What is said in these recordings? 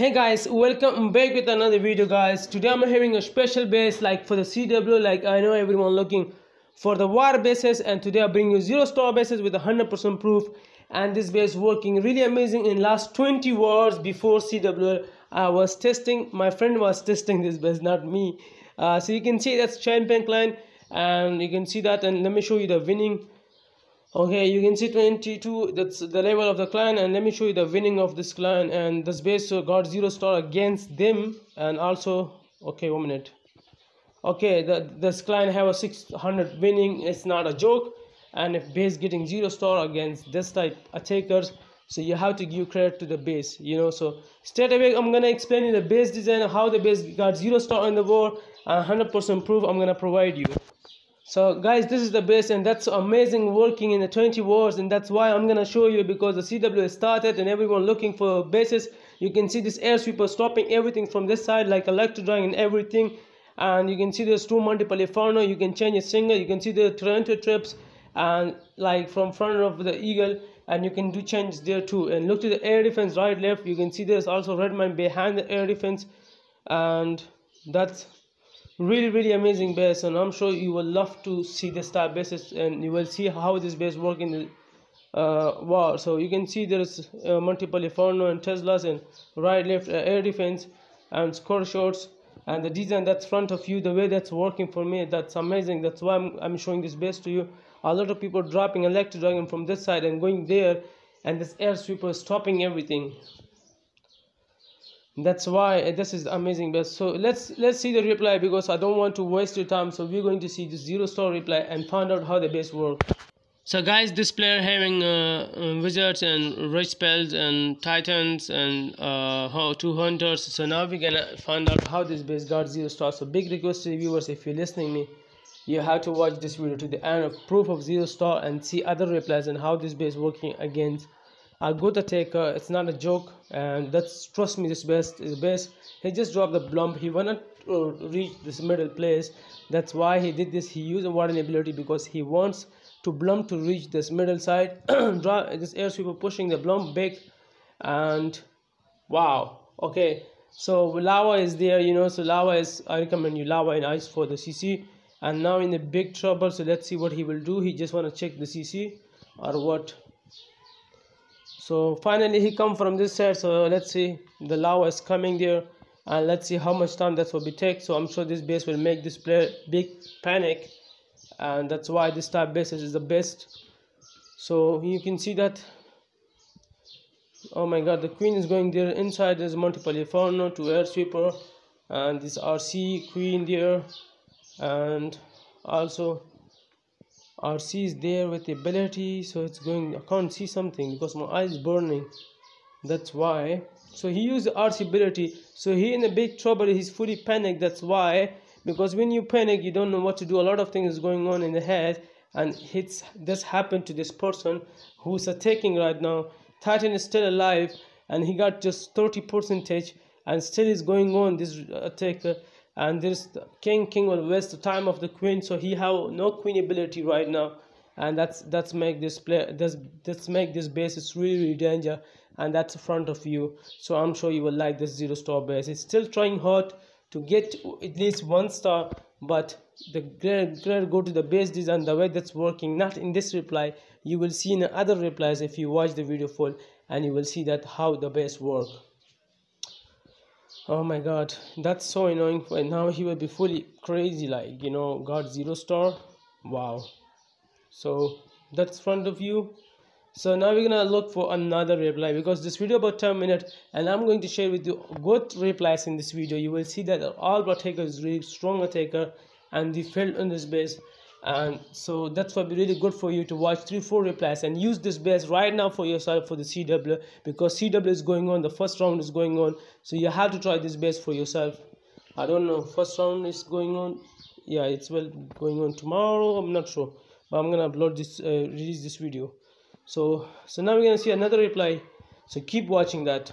hey guys welcome back with another video guys. Today i'm having a special base like for the cw like i know everyone looking for the war bases and today i bring you zero star bases with 100 percent proof. And this base working really amazing. In last 20 wars before cw i was testing my friend was testing this base not me. Uh, so you can see that's champion clan and you can see that and let me show you the winning okay you can see 22 that's the level of the clan and let me show you the winning of this clan and this base got zero star against them and also okay one minute. Okay the, this clan have a 600 winning it's not a joke and if base getting zero star against this type attackers so you have to give credit to the base you know so straight away i'm gonna explain you the base design how the base got zero star in the war and 100 percent proof i'm gonna provide you so guys this is the base and that's amazing working in the 20 wars and that's why i'm gonna show you because the cw started and everyone looking for bases. You can see this air sweeper stopping everything from this side like electro dragon and everything. And you can see there's two multiple inferno. You can change a single you can see the tornado traps and like from front of the eagle and you can do change there too. And look to the air defense right left. You can see there's also red mine behind the air defense and that's really really amazing base and i'm sure you will love to see the star bases and you will see how this base work in the uh, war. So you can see there's uh, multiple inferno and teslas and right left uh, air defense and scattershots and the design that's front of you the way that's working for me that's amazing. That's why i'm, I'm showing this base to you. A lot of people dropping electric dragon from this side and going there and this air sweeper stopping everything that's why this is amazing. Best so let's let's see the reply because i don't want to waste your time. So we're going to see the zero star reply and find out how the base work. So guys this player having uh, uh, wizards and rich spells and titans and uh, how two hunters. So now we're gonna find out how this base got zero stars so big request to viewers if you're listening me you have to watch this video to the end of proof of zero star and see other replies and how this base working against a good attacker it's not a joke and that's trust me this best is best. He just dropped the blimp he wanted to uh, reach this middle place. That's why he did this. He used a warden ability because he wants to blimp to reach this middle side. Draw this air sweeper pushing the blimp back and wow. Okay so lava is there you know. So lava is i recommend you lava and ice for the cc and now in the big trouble so let's see what he will do. He just want to check the cc or what so finally he come from this side. So let's see. The lava is coming there and let's see how much time that will be take. So i'm sure this base will make this player big panic and that's why this type base is the best. So you can see that. Oh my god the queen is going there. Inside there's multiple inferno to air sweeper and this rc queen there and also RC is there with ability so it's going I can't see something because my eyes burning. That's why. So he used RC ability. So he in a big trouble he's fully panicked that's why. Because when you panic you don't know what to do. A lot of things is going on in the head and it's this happened to this person who's attacking right now. Titan is still alive and he got just 30 percentage and still is going on this attacker and there's the king king will waste the time of the queen so he have no queen ability right now. And that's that's make this play that's that's make this base is really, really danger and that's in front of you. So i'm sure you will like this zero star base. It's still trying hard to get at least one star but the great, great go to the base design the way that's working not in this reply. You will see in other replies if you watch the video full and you will see that how the base work oh my god that's so annoying. And now he will be fully crazy like you know got zero star. Wow. So that's front of you. So now we're gonna look for another reply because this video about 10 minutes and i'm going to share with you good replies in this video. You will see that all attacker is really strong attacker and they failed on this base and so that's why be really good for you to watch three four replies and use this base right now for yourself for the cw because cw is going on the first round is going on. So you have to try this base for yourself. I don't know first round is going on. Yeah it's well going on tomorrow i'm not sure. But i'm gonna upload this uh, release this video. So so now we're gonna see another reply. So keep watching that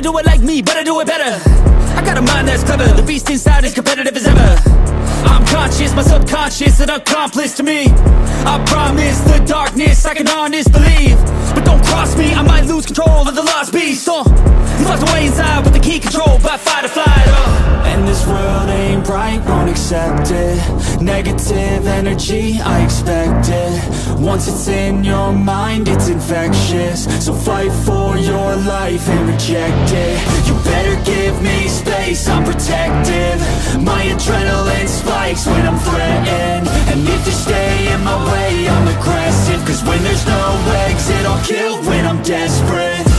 to do it like me, but I do it better. I got a mind that's clever, the beast inside is competitive as ever. I'm conscious, my subconscious, an accomplice to me. I promise the darkness, I can honest believe. But don't cross me, I might lose control of the lost beast. Uh, locked away inside with the key control by fight or flight uh. And this world ain't right, won't accept it. Negative energy, I expect it. Once it's in your mind, it's infectious So fight for your life and reject it. You better give me space, I'm protective. My adrenaline spikes when I'm threatened. And if you stay in my way, I'm aggressive. Cause when there's no exit, I'll kill when I'm desperate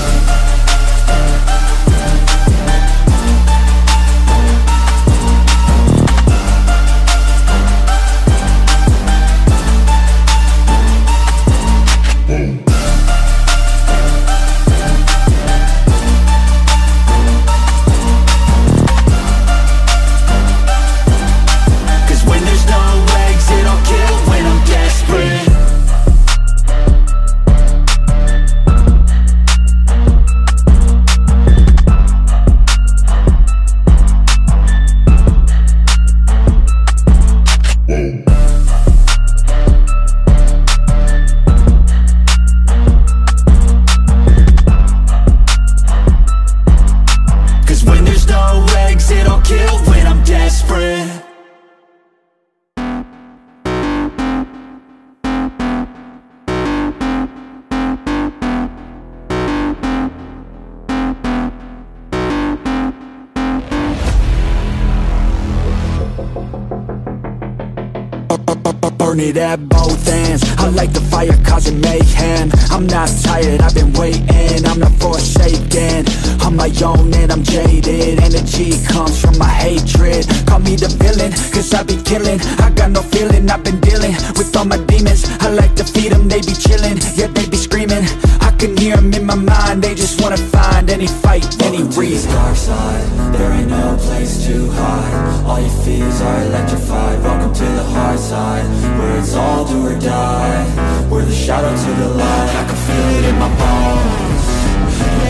Burn it at both ends. I like the fire causing mayhem. I'm not tired, I've been waiting. I'm not forsaken I'm my own and I'm jaded. Energy comes from my hatred. Call me the villain, cause I be killing. I got no feeling, I've been dealing With all my demons. I like to feed them, they be chilling. Yeah, they be screaming. I can hear them in my mind. They just wanna find any fight, any reason. dark side. There ain't no place to hide All your fears are electrified. Welcome to the hard side it's all do or die. We're the shadow to the light. I can feel it in my bones.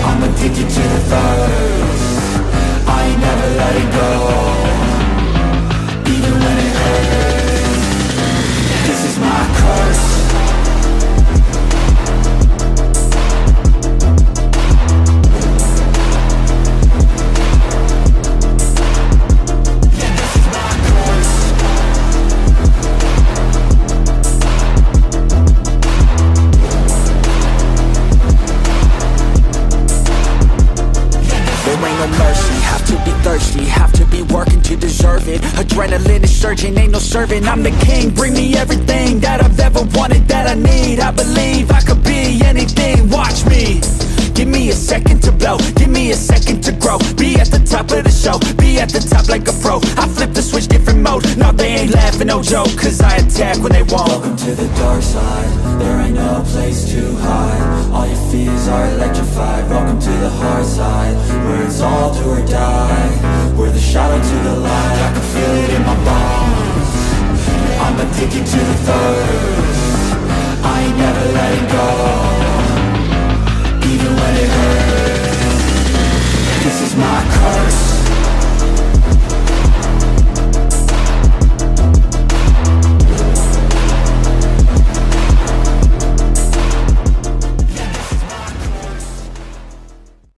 I'm addicted to the thirst. I ain't never letting go. Even when it hurts. This is my curse mercy, have to be thirsty Have to be working to deserve it. Adrenaline is surging, ain't no serving. I'm the king, bring me everything That I've ever wanted, that I need. I believe I could be anything, watch me. Give me a second to blow, give me a second to grow. Be at the top of the show, be at the top like a pro. I flip the switch, different mode, no they ain't no joke Cause I attack when they won't. Welcome to the dark side, there ain't no place to hide. All your fears are electrified, welcome to the hard side Where it's all do or die, we're the shadow to the light. I can feel it in my bones. I'm addicted to the thirst. I ain't never